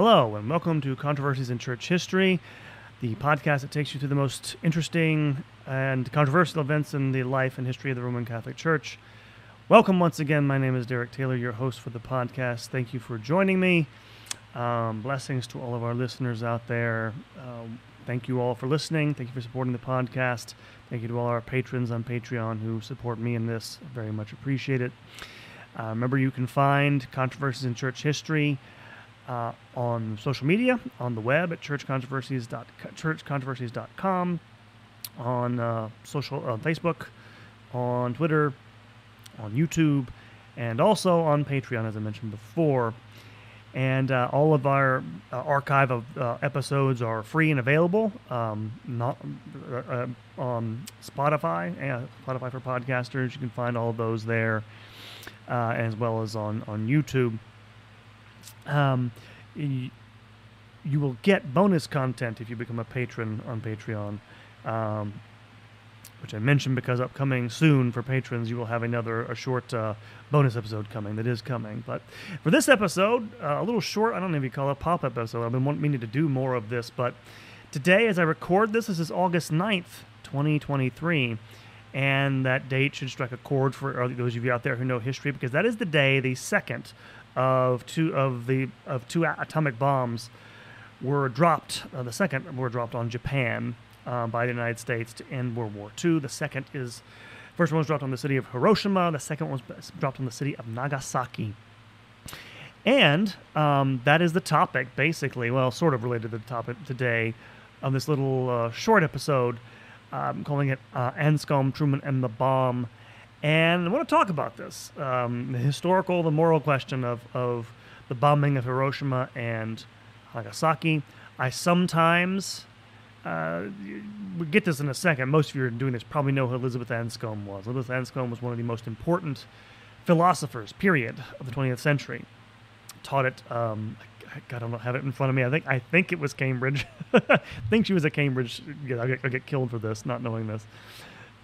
Hello, and welcome to Controversies in Church History, the podcast that takes you through the most interesting and controversial events in the life and history of the Roman Catholic Church. Welcome once again. My name is Derek Taylor, your host for the podcast. Thank you for joining me. Um, blessings to all of our listeners out there. Um, thank you all for listening. Thank you for supporting the podcast. Thank you to all our patrons on Patreon who support me in this. I very much appreciate it. Uh, remember, you can find Controversies in Church History uh, on social media, on the web at churchcontroversies. churchcontroversies.com, on uh, social on Facebook, on Twitter, on YouTube, and also on Patreon, as I mentioned before. And uh, all of our uh, archive of uh, episodes are free and available. Um, not uh, on Spotify, Spotify for podcasters. You can find all of those there, as well as on on YouTube. Um, you, you will get bonus content if you become a patron on Patreon. Um, which I mentioned because upcoming soon for patrons, you will have another a short uh, bonus episode coming that is coming. But for this episode, uh, a little short, I don't know if you call it a pop up episode. I've been wanting meaning to do more of this, but today, as I record this, this is August 9th, 2023. And that date should strike a chord for those of you out there who know history, because that is the day, the second of two of the of two atomic bombs were dropped. Uh, the second were dropped on Japan uh, by the United States to end World War II. The second is, first one was dropped on the city of Hiroshima. The second one was dropped on the city of Nagasaki. And um, that is the topic, basically, well, sort of related to the topic today of this little uh, short episode, um, calling it uh, Anscombe, Truman, and the Bomb. And I want to talk about this um, the historical, the moral question of, of the bombing of Hiroshima and Nagasaki. I sometimes uh, we'll get this in a second. Most of you are doing this probably know who Elizabeth Anscombe was. Elizabeth Anscombe was one of the most important philosophers, period, of the 20th century. Taught at, um, I don't have it in front of me. I think I think it was Cambridge. I think she was at Cambridge. Yeah, I'll get, I'll get killed for this, not knowing this.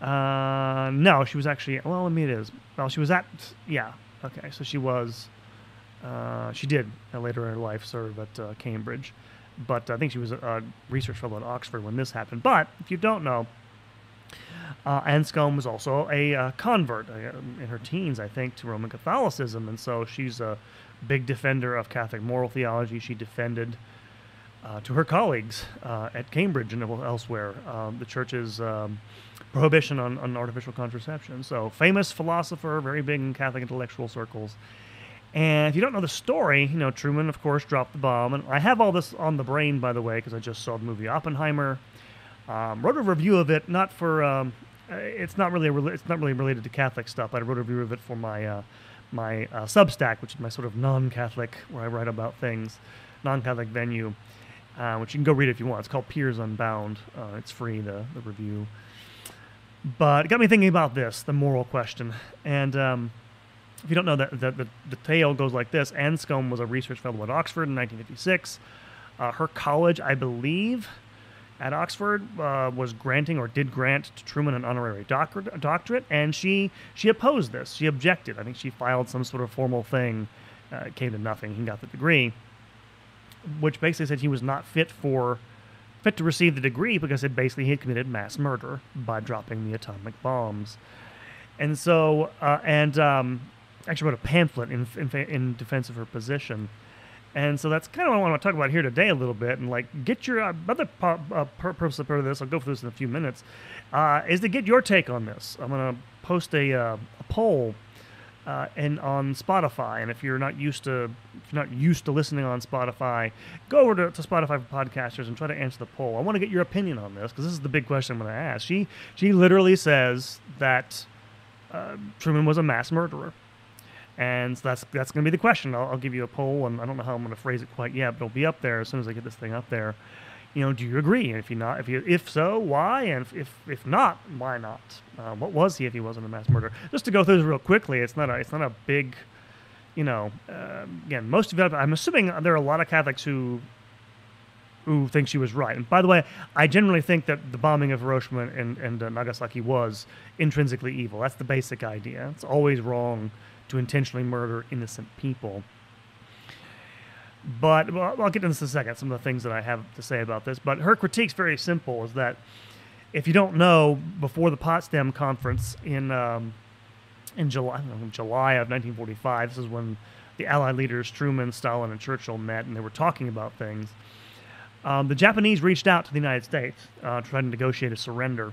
Uh, no, she was actually. Well, I mean, it is. Well, she was at. Yeah. Okay, so she was. Uh, she did uh, later in her life serve at uh, Cambridge but I think she was a, research fellow at Oxford when this happened. But if you don't know, uh, Anscombe was also a convert in her teens, I think, to Roman Catholicism, and so she's a big defender of Catholic moral theology. She defended to her colleagues at Cambridge and elsewhere um, the church's um, prohibition on, on artificial contraception. So, famous philosopher, very big in Catholic intellectual circles. And if you don't know the story, you know, Truman, of course, dropped the bomb. And I have all this on the brain, by the way, because I just saw the movie Oppenheimer. Um, wrote a review of it, not for, um, uh, it's not really, a, it's not really related to Catholic stuff, but I wrote a review of it for my, uh, my uh, Substack, which is my sort of non-Catholic, where I write about things, non-Catholic venue, uh, which you can go read if you want. It's called Piers Unbound. Uh, it's free, the, the review. But it got me thinking about this, the moral question. And, um, if you don't know, that the, the, the, tale goes like this Anscombe was a research fellow at Oxford in 1956. Uh, her college, I believe, at Oxford uh, was granting or did grant to Truman an honorary doctorate, doctorate, and she she opposed this. She objected. I think she filed some sort of formal thing. Uh, it came to nothing. He got the degree, which basically said he was not fit for fit to receive the degree because it basically he had committed mass murder by dropping the atomic bombs. And so, uh, and um, actually wrote a pamphlet in, in, in defense of her position. And so that's kind of what I want to talk about here today a little bit, and like get your uh, other po- uh, purpose of this. I'll go through this in a few minutes. Uh, is to get your take on this. I'm going to post a, uh, a poll uh, and on Spotify. And if you're not used to if you're not used to listening on Spotify, go over to, to Spotify for podcasters and try to answer the poll. I want to get your opinion on this because this is the big question I'm going to ask. She she literally says that uh, Truman was a mass murderer. And so that's that's going to be the question. I'll, I'll, give you a poll, and I don't know how I'm going to phrase it quite yet, but it'll be up there as soon as I get this thing up there. You know, do you agree? And if you not, if you if so, why? And if if, not, why not? Uh, what was he if he wasn't a mass murderer? Just to go through this real quickly, it's not a it's not a big, you know, uh, again, most of it. I'm assuming there are a lot of Catholics who who think she was right. And by the way, I generally think that the bombing of Hiroshima and, and uh, Nagasaki was intrinsically evil. That's the basic idea. It's always wrong to intentionally murder innocent people. But well, I'll get into this in a second. Some of the things that I have to say about this. But her critique's very simple: is that if you don't know, before the Potsdam Conference in um, in July, July of 1945, this is when the Allied leaders Truman, Stalin, and Churchill met, and they were talking about things. Um, the Japanese reached out to the United States uh, to try to negotiate a surrender,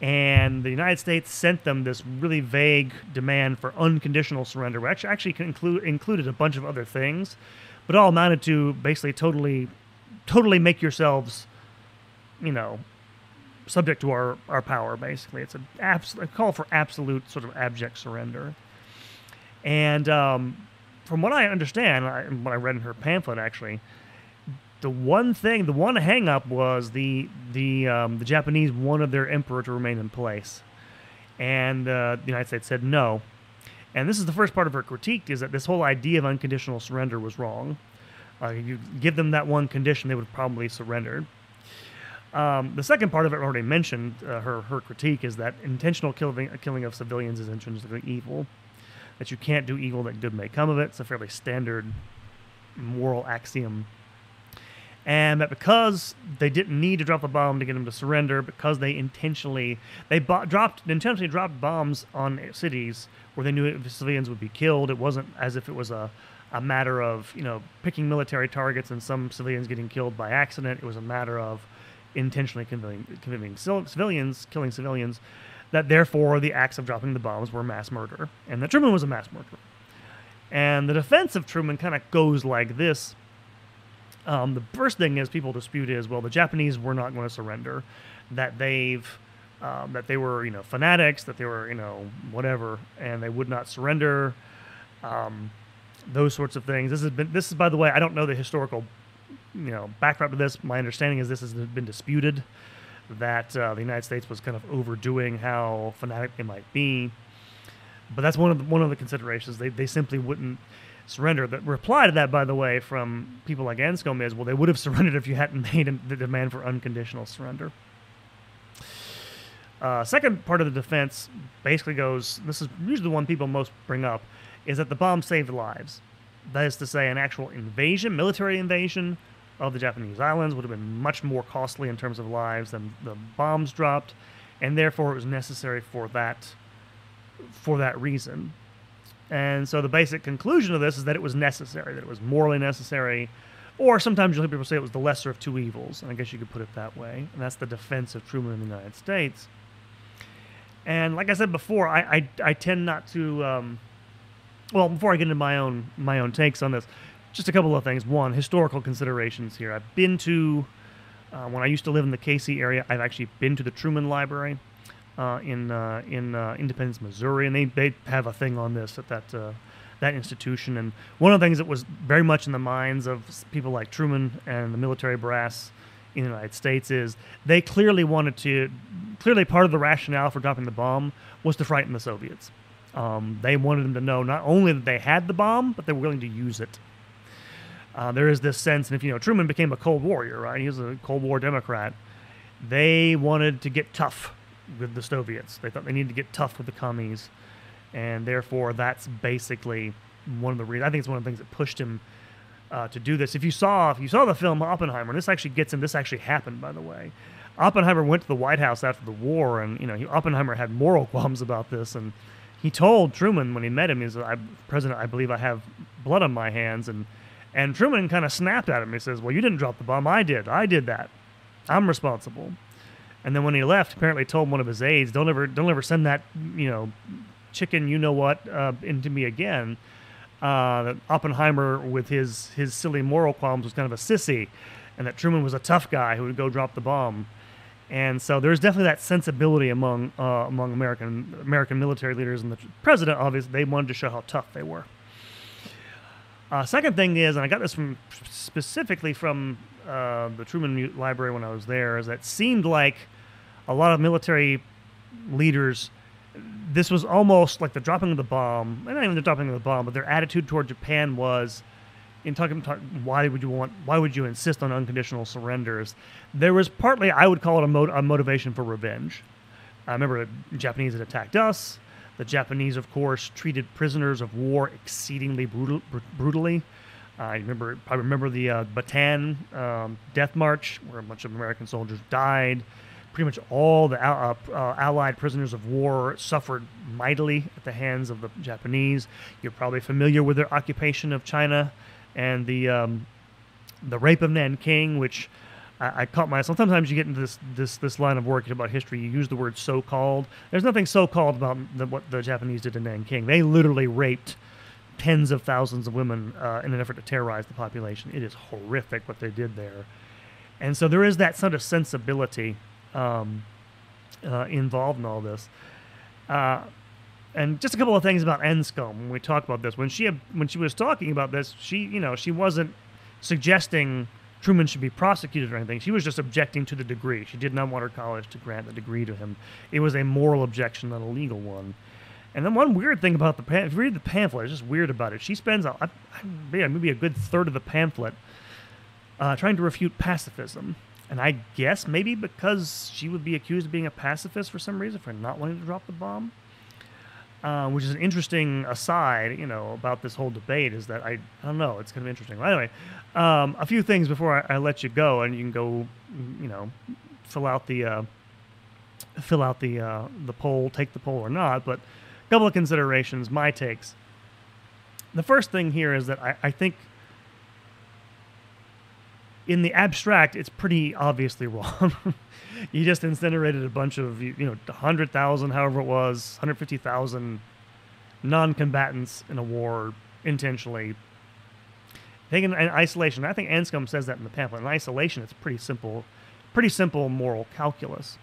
and the United States sent them this really vague demand for unconditional surrender, which actually, actually include, included a bunch of other things, but all amounted to basically totally, totally make yourselves, you know, subject to our, our power, basically. It's a, call for absolute sort of abject surrender. And um, from what I understand, I, what I read in her pamphlet, actually, the one thing, the one hangup was the the um, the Japanese wanted their emperor to remain in place, and uh, the United States said no. And this is the first part of her critique: is that this whole idea of unconditional surrender was wrong. Uh, you give them that one condition, they would probably surrender. Um, the second part of it already mentioned, uh, her her critique is that intentional killing killing of civilians is intrinsically evil. That you can't do evil that good may come of it. It's a fairly standard moral axiom. And that because they didn't need to drop a bomb to get them to surrender, because they intentionally they bo- dropped intentionally dropped bombs on cities where they knew civilians would be killed. It wasn't as if it was a a matter of you know picking military targets and some civilians getting killed by accident. It was a matter of intentionally committing, civilians, killing civilians, that therefore the acts of dropping the bombs were mass murder, and that Truman was a mass murderer. And the defense of Truman kind of goes like this. Um, the first thing is people dispute is well the Japanese were not going to surrender, that they've um, that they were you know fanatics, that they were you know whatever, and they would not surrender. Um, those sorts of things. This has been this is by the way I don't know the historical you know, backdrop to this, my understanding is this has been disputed that uh, the United States was kind of overdoing how fanatic they might be. But that's one of the, one of the considerations. They, they simply wouldn't surrender. The reply to that, by the way, from people like Anscombe is, well, they would have surrendered if you hadn't made the demand for unconditional surrender. Uh, second part of the defense basically goes, this is usually the one people most bring up, is that the bomb saved lives. That is to say, an actual invasion, military invasion, of the Japanese islands would have been much more costly in terms of lives than the bombs dropped, and therefore it was necessary for that for that reason. And so the basic conclusion of this is that it was necessary, that it was morally necessary, or sometimes you'll hear people say it was the lesser of two evils, and I guess you could put it that way. And that's the defense of Truman in the United States. And like I said before, I I, I tend not to. Um, well, before I get into my own my own takes on this, just a couple of things. One, historical considerations here. I've been to, uh, when I used to live in the KC area, I've actually been to the Truman Library uh, in uh, in uh, Independence, Missouri, and they, they have a thing on this at that uh, that institution. And one of the things that was very much in the minds of people like Truman and the military brass in the United States is they clearly wanted to, clearly part of the rationale for dropping the bomb was to frighten the Soviets. Um, they wanted them to know not only that they had the bomb, but they were willing to use it. Uh, there is this sense, and if you know, Truman became a Cold Warrior, right? He was a Cold War Democrat. They wanted to get tough with the Soviets. They thought they needed to get tough with the commies, and therefore that's basically one of the reasons. I think it's one of the things that pushed him uh, to do this. If you saw, if you saw the film Oppenheimer, and this actually gets in, This actually happened, by the way. Oppenheimer went to the White House after the war, and you know, he, Oppenheimer had moral qualms about this, and he told Truman when he met him, he "He's President. I believe I have blood on my hands," and and Truman kind of snapped at him. He says, Well, you didn't drop the bomb. I did. I did that. I'm responsible. And then when he left, apparently told one of his aides, Don't ever, don't ever send that, you know, chicken, you know what, uh, into me again. Uh, Oppenheimer, with his, his silly moral qualms, was kind of a sissy, and that Truman was a tough guy who would go drop the bomb. And so there's definitely that sensibility among uh, among American American military leaders and the president. Obviously, they wanted to show how tough they were. Uh, second thing is, and I got this from specifically from uh, the Truman Library when I was there, is that seemed like a lot of military leaders. This was almost like the dropping of the bomb, and not even the dropping of the bomb, but their attitude toward Japan was, in talking, talk, why would you want, why would you insist on unconditional surrenders? There was partly, I would call it a, mo- a motivation for revenge. I remember the Japanese had attacked us. The Japanese, of course, treated prisoners of war exceedingly brutal, brutally. I remember, probably remember the uh, Bataan um, Death March, where a bunch of American soldiers died. Pretty much all the uh, uh, Allied prisoners of war suffered mightily at the hands of the Japanese. You're probably familiar with their occupation of China and the um, the rape of Nanking, which I, caught myself. Sometimes you get into this this this line of work about history. You use the word "so-called." There's nothing so-called about the, what the Japanese did in Nanking. They literally raped tens of thousands of women uh, in an effort to terrorize the population. It is horrific what they did there. And so there is that sort of sensibility um, uh, involved in all this. Uh, and just a couple of things about Anscombe when we talk about this. When she when she was talking about this, she you know she wasn't suggesting Truman should be prosecuted or anything. She was just objecting to the degree. She did not want her college to grant the degree to him. It was a moral objection, not a legal one. And then one weird thing about the pamphlet, if you read the pamphlet, it's just weird about it. She spends a, maybe a good third of the pamphlet uh, trying to refute pacifism. And I guess maybe because she would be accused of being a pacifist for some reason for not wanting to drop the bomb. Uh, which is an interesting aside, you know, about this whole debate is that I, I don't know, it's kind of interesting. Well, anyway, um, a few things before I, I, let you go, and you can go, you know, fill out the uh, fill out the uh, the poll, take the poll or not. But a couple of considerations, my takes. The first thing here is that I, I think in the abstract, it's pretty obviously wrong. you just incinerated a bunch of, you know, 100,000, however it was, 150,000 non combatants in a war intentionally. Taken in isolation, I think Anscombe says that in the pamphlet. In isolation, it's pretty simple, pretty simple moral calculus.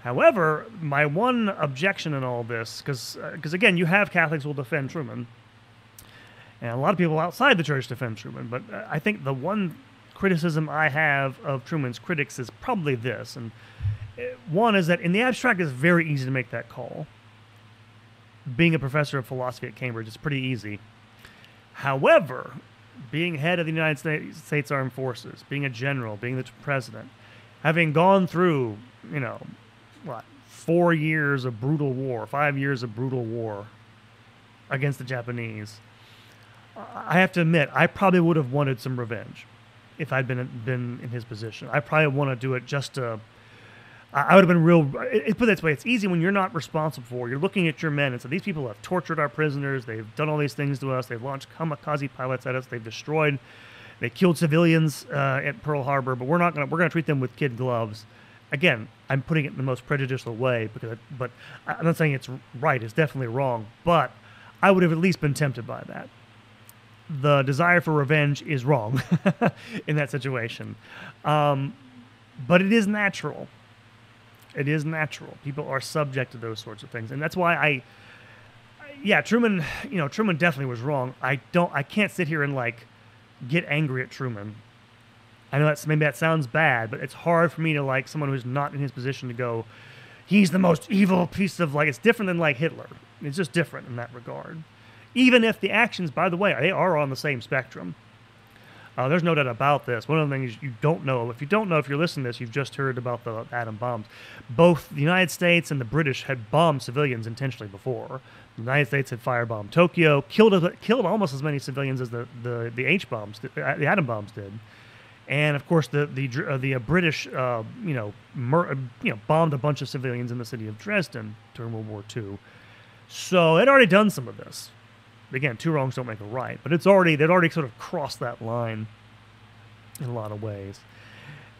However, my one objection in all this, because uh, again, you have Catholics will defend Truman, and a lot of people outside the church defend Truman. But uh, I think the one criticism I have of Truman's critics is probably this, and uh, one is that in the abstract, it's very easy to make that call. Being a professor of philosophy at Cambridge, it's pretty easy. However, being head of the United States Armed Forces, being a general, being the president, having gone through, you know, what four years of brutal war, five years of brutal war against the Japanese. I have to admit, I probably would have wanted some revenge if I'd been been in his position. I probably want to do it just to. I would have been real. It, put it this way: it's easy when you're not responsible for. You're looking at your men and say, "These people have tortured our prisoners. They've done all these things to us. They've launched kamikaze pilots at us. They've destroyed. They killed civilians uh, at Pearl Harbor. But we're not going. to We're to treat them with kid gloves." again, I'm putting it in the most prejudicial way because, but I'm not saying it's right. It's definitely wrong. But I would have at least been tempted by that. The desire for revenge is wrong in that situation, um, but it is natural. It is natural. People are subject to those sorts of things, and that's why I. Yeah, Truman. You know, Truman definitely was wrong. I don't. I can't sit here and like get angry at Truman I know that's maybe that sounds bad, but it's hard for me to like someone who's not in his position to go, he's the most evil piece of like it's different than like Hitler. It's just different in that regard. Even if the actions, by the way, they are on the same spectrum. Uh, there's no doubt about this. One of the things you don't know, if you don't know, if you're listening to this, you've just heard about the atom bombs. Both the United States and the British had bombed civilians intentionally before. The United States had firebombed Tokyo, killed killed almost as many civilians as the the, the H bombs, the, the atom bombs did and of course the the uh, the uh, British uh, you know mur- uh, you know bombed a bunch of civilians in the city of Dresden during World War II. So it already done some of this. Again, two wrongs don't make a right, but it's already they'd already sort of crossed that line in a lot of ways.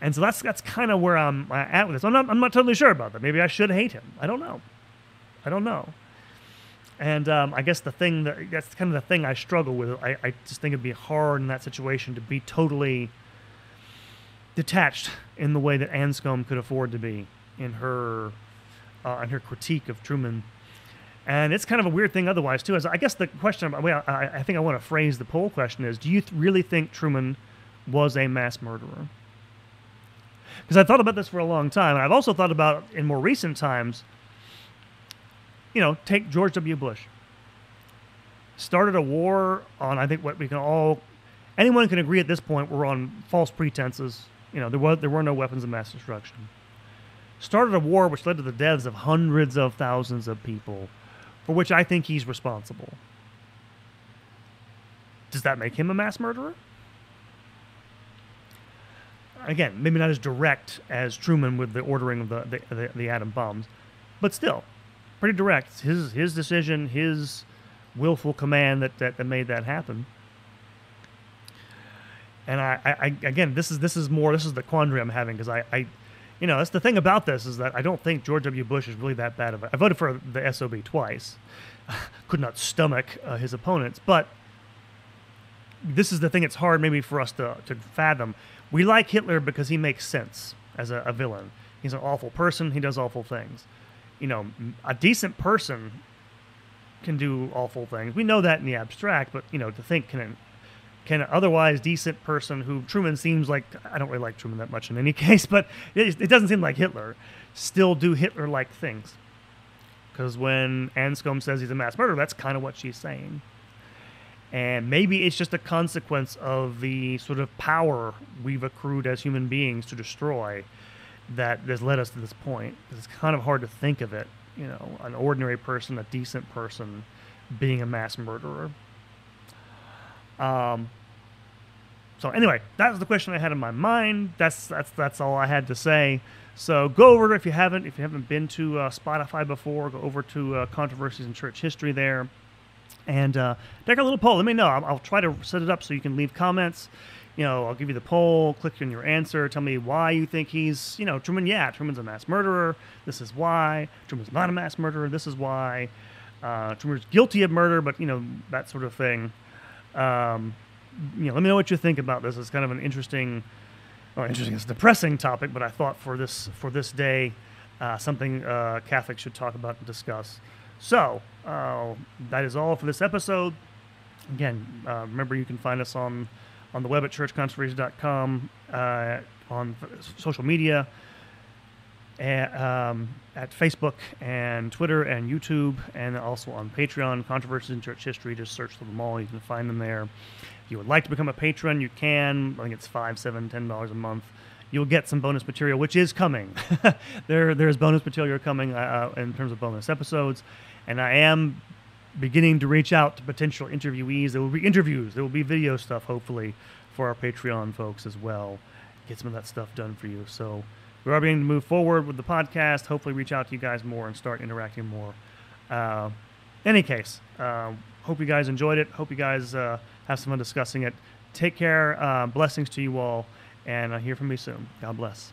And so that's that's kind of where I'm at with this. I'm not I'm not totally sure about that. Maybe I should hate him. I don't know. I don't know. And um, I guess the thing that that's kind of the thing I struggle with. I, I just think it'd be hard in that situation to be totally detached in the way that Anscombe could afford to be in her uh, in her critique of Truman. And it's kind of a weird thing otherwise too. As I guess the question, well, I, I think I want to phrase the poll question is: Do you th- really think Truman was a mass murderer? Because I've thought about this for a long time, and I've also thought about in more recent times. You know, take George W. Bush. Started a war on, I think, what we can all, anyone can agree at this point, we're on false pretenses you know, there was there were no weapons of mass destruction. Started a war which led to the deaths of hundreds of thousands of people, for which I think he's responsible. Does that make him a mass murderer? Again, maybe not as direct as Truman with the ordering of the, the, the, the atom bombs, but still, pretty direct. His, his decision, his willful command that, that, that made that happen. And I, I, again, this is this is more this is the quandary I'm having because I, I, you know, that's the thing about this is that I don't think George W. Bush is really that bad of a. I voted for the SOB twice, could not stomach uh, his opponents, but this is the thing. It's hard maybe for us to to fathom. We like Hitler because he makes sense as a, a villain. He's an awful person. He does awful things. You know, a decent person can do awful things. We know that in the abstract, but you know, to think can can an otherwise decent person who Truman seems like I don't really like Truman that much in any case, but it, it doesn't seem like Hitler still do Hitler-like things. Because when Anscombe says he's a mass murderer, that's kind of what she's saying. And maybe it's just a consequence of the sort of power we've accrued as human beings to destroy that has led us to this point. It's kind of hard to think of it, you know, an ordinary person, a decent person, being a mass murderer. Um, so anyway, that was the question I had in my mind. That's that's that's all I had to say. So go over if you haven't if you haven't been to uh, Spotify before. Go over to uh, controversies in church history there, and uh, take a little poll. Let me know. I'll, I'll, try to set it up so you can leave comments. You know, I'll give you the poll. Click on your answer. Tell me why you think he's you know Truman. Yeah, Truman's a mass murderer. This is why. Truman's not a mass murderer. This is why. Uh, Truman's guilty of murder, but you know that sort of thing. Um, you know, let me know what you think about this. It's kind of an interesting, well, interesting. It's a depressing topic, but I thought for this for this day, uh, something uh, Catholics should talk about and discuss. So uh, that is all for this episode. Again, uh, remember you can find us on on the web at churchcontroversies.com, uh, on social media, at, um, at Facebook and Twitter and YouTube, and also on Patreon, Controversies in Church History. Just search for them all. You can find them there. If you would like to become a patron, you can. I think it's five, seven, ten dollars a month. You'll get some bonus material, which is coming. there, there's bonus material coming uh, uh, in terms of bonus episodes, and I am beginning to reach out to potential interviewees. There will be interviews. There will be video stuff, hopefully, for our Patreon folks as well. Get some of that stuff done for you. So we are beginning to move forward with the podcast. Hopefully, reach out to you guys more and start interacting more. Uh, any case, uh, hope you guys enjoyed it. Hope you guys uh, have some fun discussing it. Take care. Uh, blessings to you all, and uh, hear from you soon. God bless.